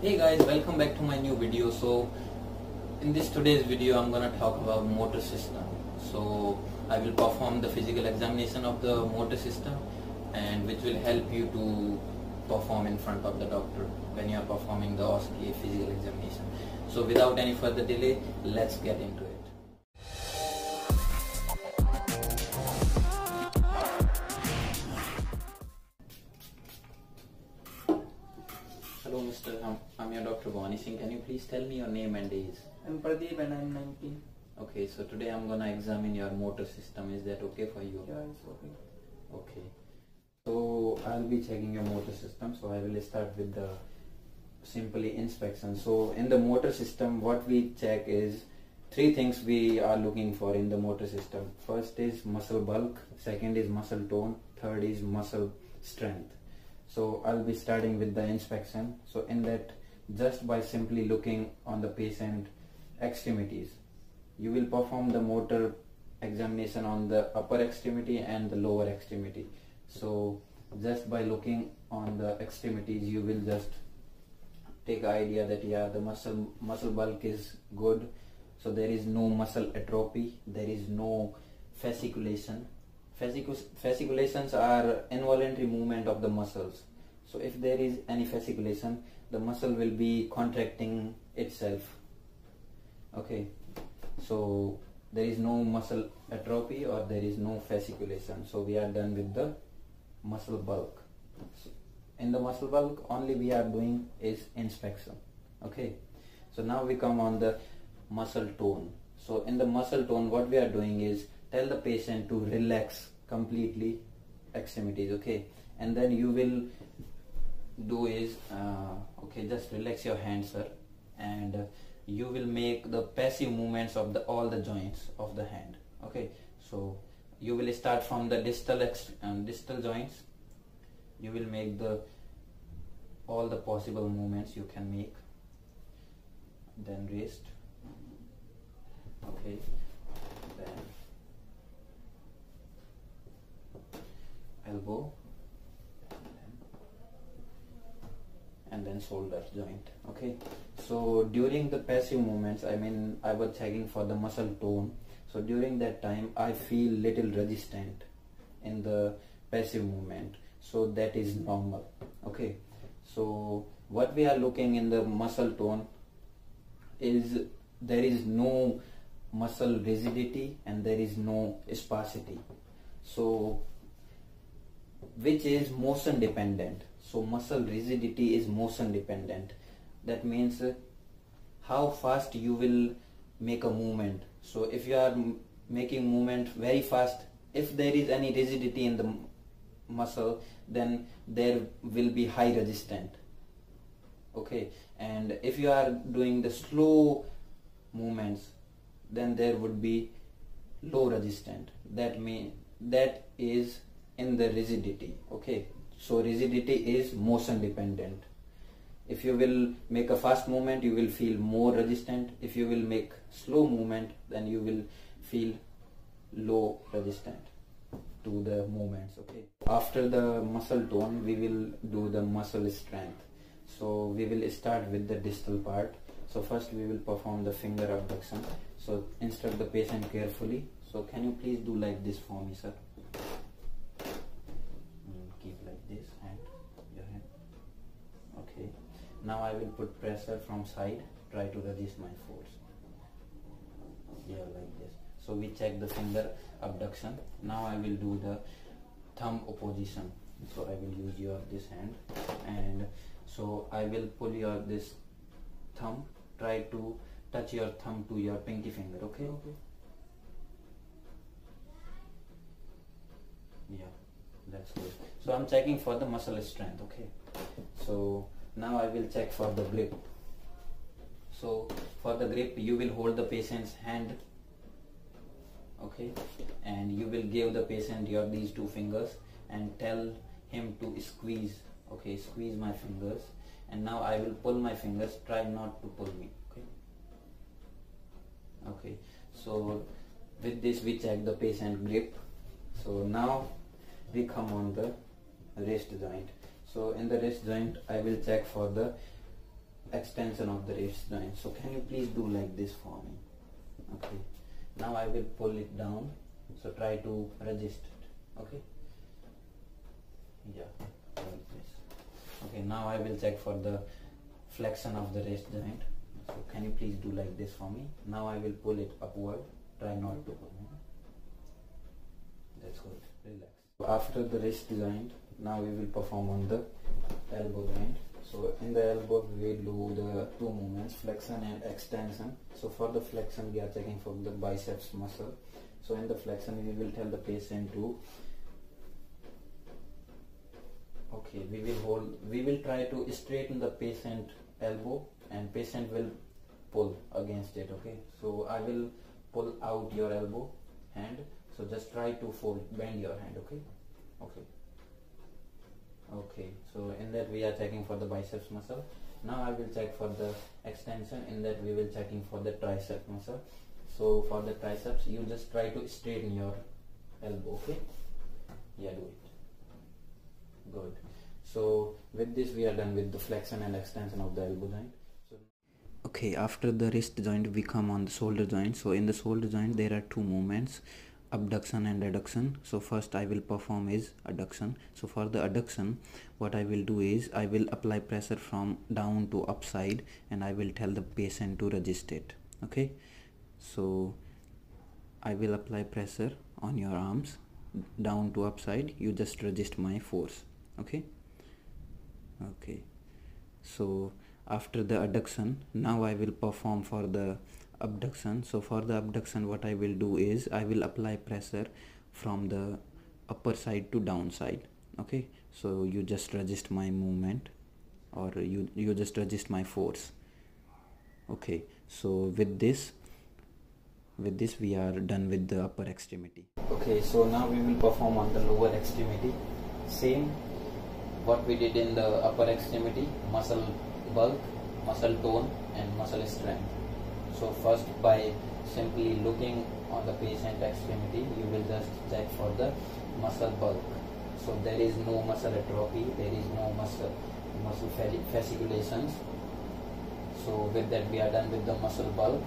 Hey guys, welcome back to my new video. So, in this today's video, I'm gonna talk about motor system. So, I will perform the physical examination of the motor system, and which will help you to perform in front of the doctor when you are performing the OSCE physical examination. So, without any further delay, let's get into it. Mr. I'm, your Dr. Bhavani Singh. Can you please tell me your name and age? I'm Pradeep and I'm 19. Okay, so today I'm gonna examine your motor system. Is that okay for you? Yeah, it's okay. Okay. So I'll be checking your motor system. So I will start with the simply inspection. So in the motor system, what we check is three things we are looking for in the motor system. First is muscle bulk, second is muscle tone, third is muscle strength. So I'll be starting with the inspection. So in that, just by simply looking on the patient extremities, you will perform the motor examination on the upper extremity and the lower extremity. So just by looking on the extremities, you will just take idea that yeah, the muscle muscle bulk is good. So there is no muscle atrophy. There is no fasciculation. Fasciculations are involuntary movement of the muscles. So if there is any fasciculation, the muscle will be contracting itself. Okay, so there is no muscle atrophy or there is no fasciculation. So we are done with the muscle bulk. So in the muscle bulk, only we are doing is inspection. Okay, so now we come on the muscle tone. So in the muscle tone, what we are doing is tell the patient to relax completely extremities. Okay, and then you will do is uh, okay, just relax your hands, sir, and uh, you will make the passive movements of the all the joints of the hand. Okay, so you will start from the distal um, distal joints. You will make the all the possible movements you can make. Then wrist. Okay, then elbow and then shoulder joint okay? So during the passive movements i mean i was checking for the muscle tone. So during that time i feel little resistant in the passive movement. So that is normal okay? So what we are looking in the muscle tone is there is no muscle rigidity and there is no spasticity so which is motion dependent. So muscle rigidity is motion dependent. That means uh, how fast you will make a movement. So if you are making movement very fast if there is any rigidity in the muscle then there will be high resistant okay? And if you are doing the slow movements then there would be low resistant that mean that is in the rigidity okay? So rigidity is motion dependent. If you will make a fast movement you will feel more resistant. If you will make slow movement then you will feel low resistant to the movements okay? After the muscle tone we will do the muscle strength. So we will start with the distal part. So first we will perform the finger abduction. So instruct the patient carefully. So can you please do like this for me sir Mm, keep like this hand your hand okay now i will put pressure from side try to resist my force. Yeah like this. So we check the finger abduction. Now i will do the thumb opposition. So i will use your this hand. And so i will pull your this thumb. Try to touch your thumb to your pinky finger okay? Okay. yeah that's good. So i'm checking for the muscle strength okay? So now i will check for the grip. So for the grip you will hold the patient's hand okay? And you will give the patient your these two fingers and tell him to squeeze okay? Squeeze my fingers. And now i will pull my fingers. Try not to pull me okay? Okay. So with this we check the patient grip. So now we come on the wrist joint so in the wrist joint I will check for the extension of the wrist joint. So can you please do like this for me? Okay. Now I will pull it down. So try to resist it. Okay. Yeah. Like this. Okay. Now I will check for the flexion of the wrist joint. So can you please do like this for me? Now I will pull it upward. Try not to pull. That's good. Relax. After the wrist joint, now we will perform on the elbow joint. So in the elbow we will do the two movements, flexion and extension. So for the flexion we are checking for the biceps muscle. So in the flexion we will tell the patient to okay we will hold we will try to straighten the patient elbow and patient will pull against it okay so I will pull out your elbow hand so just try to fold bend your hand okay okay okay so in that we are checking for the biceps muscle. Now I will check for the extension. In that we will checking for the tricep muscle. So for the triceps you just try to straighten your elbow okay? Yeah do it. Good. So with this we are done with the flexion and extension of the elbow joint. Okay after the wrist joint we come on the shoulder joint. So in the shoulder joint there are two movements abduction and adduction. So first i will perform is adduction. So for the adduction what i will do is i will apply pressure from down to upside and i will tell the patient to resist it okay? So i will apply pressure on your arms down to upside. You just resist my force. Okay? Okay. So after the adduction now i will perform for the abduction. So for the abduction what I will do is I will apply pressure from the upper side to downside. Okay? So you just resist my movement or you you just resist my force. Okay? So with this with this we are done with the upper extremity. Okay so now we will perform on the lower extremity. Same what we did in the upper extremity muscle bulk muscle tone and muscle strength so first by simply looking on the patient extremity, you will just check for the muscle bulk. So there is no muscle atrophy, there is no muscle muscle fasciculations. So with that we are done with the muscle bulk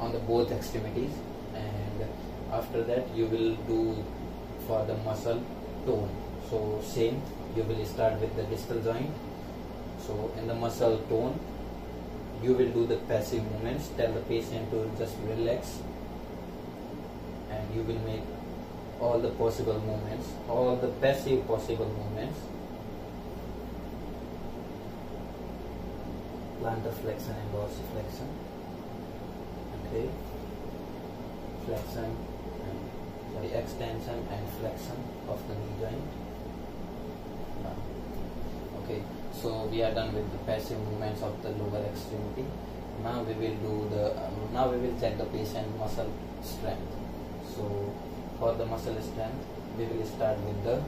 on the both extremities and after that you will do for the muscle tone. So same you will start with the distal joint. So in the muscle tone you will do the passive movements tell the patient to just relax and you will make all the possible movements all the passive possible movements. Plantar flexion and dorsiflexion okay. Flexion and sorry extension and flexion of the knee joint okay so we are done with the passive movements of the lower extremity. Now we will do the um, now we will check the patient muscle strength. So for the muscle strength we will start with the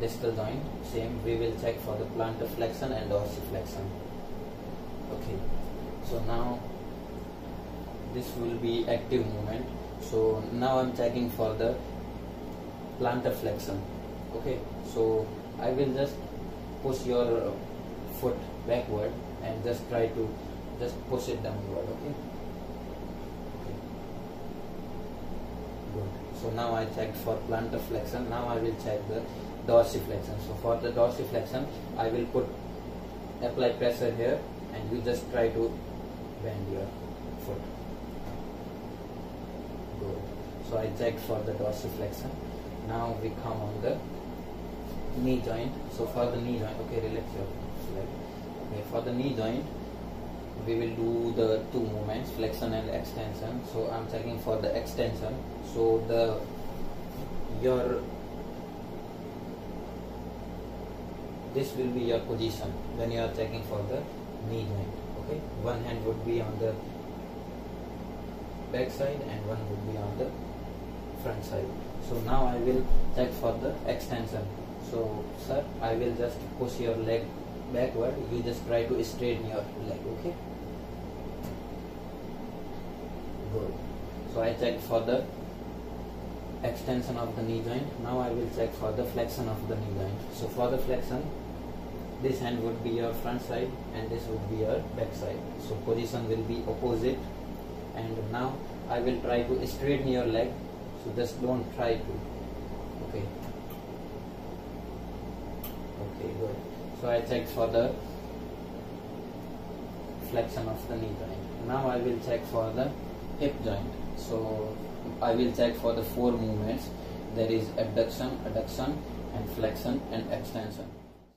distal joint. Same we will check for the plantar flexion and dorsiflexion. Okay. So now this will be active movement. So now i'm checking for the plantar flexion. Okay. So i will just push your uh, foot backward and just try to just push it downward okay? Okay. Good. So now I checked for plantar flexion. Now I will check the dorsiflexion. So for the dorsiflexion I will put apply pressure here and you just try to bend your foot. Good. So I checked for the dorsiflexion. Now we come on the knee joint. So for the knee joint. Okay relax your leg okay for the knee joint we will do the two movements flexion and extension. So i'm checking for the extension. So the your this will be your position when you are checking for the knee joint. Okay? One hand would be on the back side and one would be on the front side. So now i will check for the extension so sir I will just push your leg backward. You just try to straighten your leg okay? Good. So I checked for the extension of the knee joint. Now I will check for the flexion of the knee joint. So for the flexion this hand would be your front side and this would be your back side. So position will be opposite. And now I will try to straighten your leg. So just don't try to okay okay good so I checked for the flexion of the knee joint. Now I will check for the hip joint. So I will check for the four movements. There is abduction adduction and flexion and extension.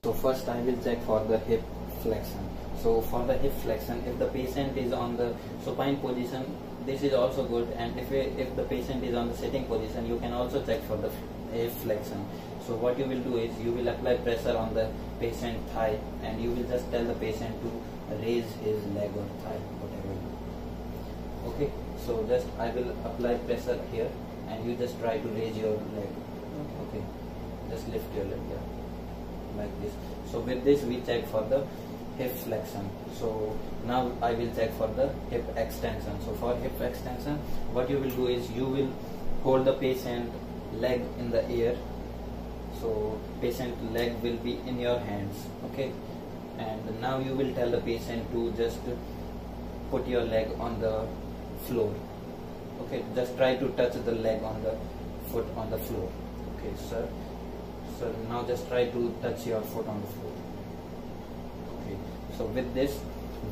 So first I will check for the hip flexion. So for the hip flexion if the patient is on the supine position this is also good. And if, if the patient is on the sitting position you can also check for the hip flexion so what you will do is you will apply pressure on the patient thigh and you will just tell the patient to raise his leg or thigh whatever okay? So just I will apply pressure here and you just try to raise your leg. Okay? Just lift your leg yeah. Like this. So with this we check for the hip flexion. So now I will check for the hip extension. So for hip extension what you will do is you will hold the patient leg in the air so patient leg will be in your hands okay? And now you will tell the patient to just put your leg on the floor okay? Just try to touch the leg on the foot on the floor okay sir? So now just try to touch your foot on the floor okay? So with this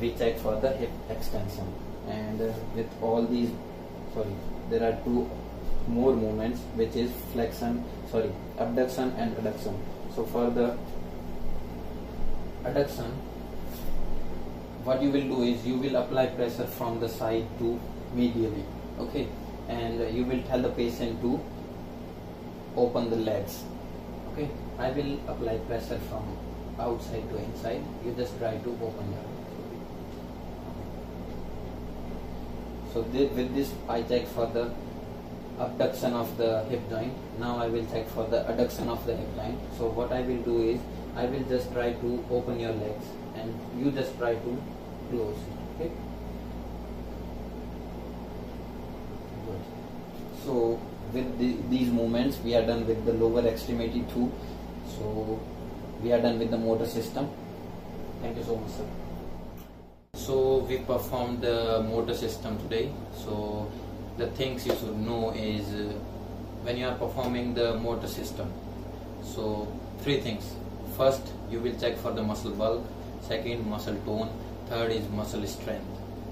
we check for the hip extension. And uh, with all these sorry there are two more movements which is flexion sorry abduction and adduction so for the adduction what you will do is you will apply pressure from the side to medially okay? And you will tell the patient to open the legs okay? I will apply pressure from outside to inside. You just try to open your so th with this I check for the abduction of the hip joint. Now I will check for the adduction of the hip joint. So what I will do is I will just try to open your legs and you just try to close okay? Good. so with the, these movements we are done with the lower extremity too so we are done with the motor system. Thank you so much sir. So we performed the motor system today. So the things you should know is uh, when you are performing the motor system. So three things. First you will check for the muscle bulk. Second muscle tone. Third is muscle strength.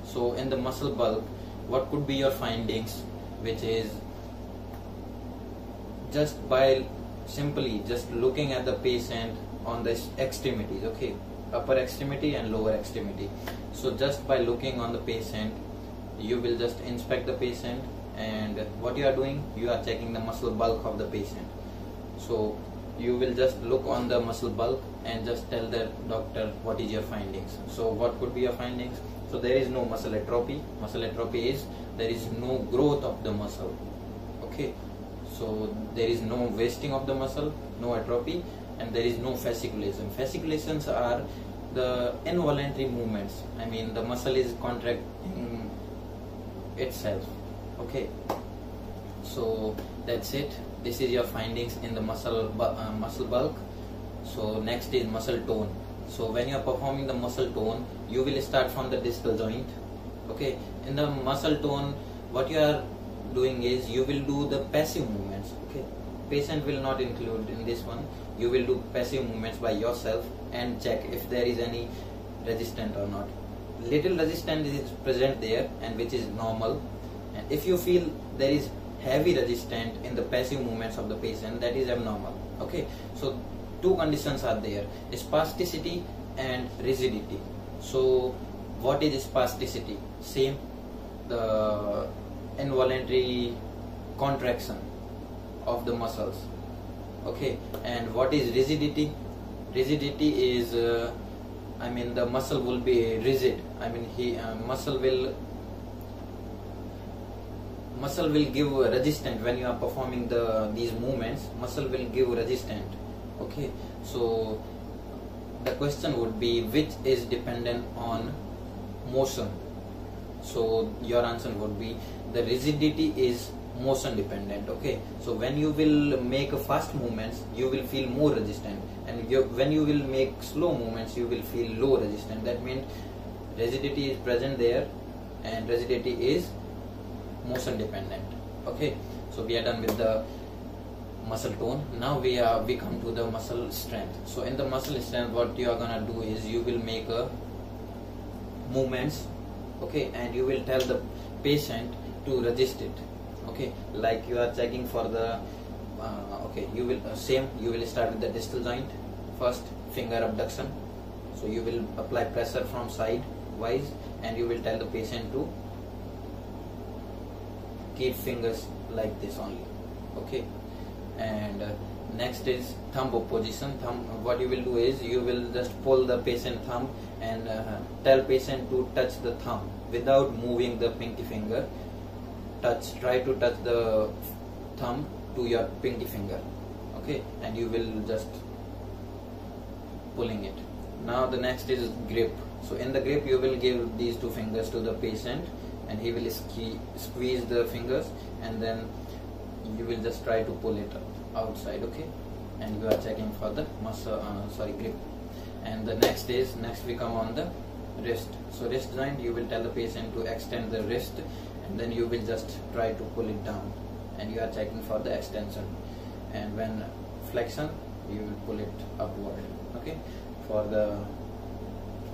So in the muscle bulk what could be your findings? Which is just by simply just looking at the patient on the extremities okay? Upper extremity and lower extremity. So just by looking on the patient you will just inspect the patient and what you are doing you are checking the muscle bulk of the patient. So you will just look on the muscle bulk and just tell the doctor what is your findings. So what could be your findings? So there is no muscle atrophy. Muscle atrophy is there is no growth of the muscle. Okay? So there is no wasting of the muscle no atrophy and there is no fasciculation. Fasciculations are the involuntary movements. I mean the muscle is contracting itself. Okay. So that's it. This is your findings in the muscle bu uh, muscle bulk. So next is muscle tone. So when you are performing the muscle tone you will start from the distal joint. Okay. In the muscle tone what you are doing is you will do the passive movements. Okay. Patient will not include in this one. You will do passive movements by yourself and check if there is any resistance or not little resistance is present there and which is normal. And if you feel there is heavy resistance in the passive movements of the patient that is abnormal okay? So two conditions are there spasticity and rigidity. So what is spasticity? Same the involuntary contraction of the muscles okay? And what is rigidity? Rigidity is uh, i mean the muscle will be rigid. I mean he uh, muscle will muscle will give resistance when you are performing the these movements. Muscle will give resistance. Okay? So the question would be which is dependent on motion? So your answer would be the rigidity is motion dependent okay? So when you will make a fast movements you will feel more resistant. And you, when you will make slow movements you will feel low resistant that means rigidity is present there and rigidity is motion dependent okay? So we are done with the muscle tone. Now we are we come to the muscle strength. So in the muscle strength what you are gonna do is you will make a movements okay? And you will tell the patient to resist it okay like you are checking for the uh, okay you will uh, same you will start with the distal joint. First finger abduction. So you will apply pressure from side wise and you will tell the patient to keep fingers like this only. Okay? And uh, next is thumb position thumb what you will do is you will just pull the patient thumb and uh, tell patient to touch the thumb without moving the pinky finger touch try to touch the thumb to your pinky finger okay? And you will just pulling it. Now the next is grip. So in the grip you will give these two fingers to the patient and he will squeeze the fingers and then you will just try to pull it outside okay? And you are checking for the muscle uh, sorry grip. And the next is next we come on the wrist. So wrist joint you will tell the patient to extend the wrist and then you will just try to pull it down. And you are checking for the extension. And when flexion you will pull it upward okay? For the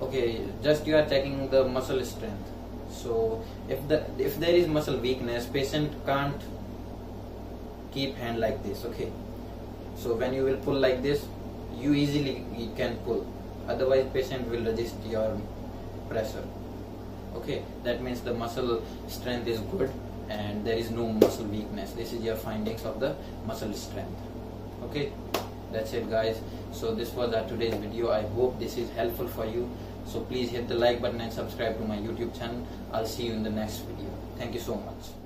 okay just you are checking the muscle strength. So if the if there is muscle weakness patient can't keep hand like this okay? So when you will pull like this you easily can pull. Otherwise patient will resist your pressure okay that means the muscle strength is good and there is no muscle weakness. This is your findings of the muscle strength. Okay that's it guys. So this was our today's video. I hope this is helpful for you. So please hit the like button and subscribe to my youtube channel. I'll see you in the next video. Thank you so much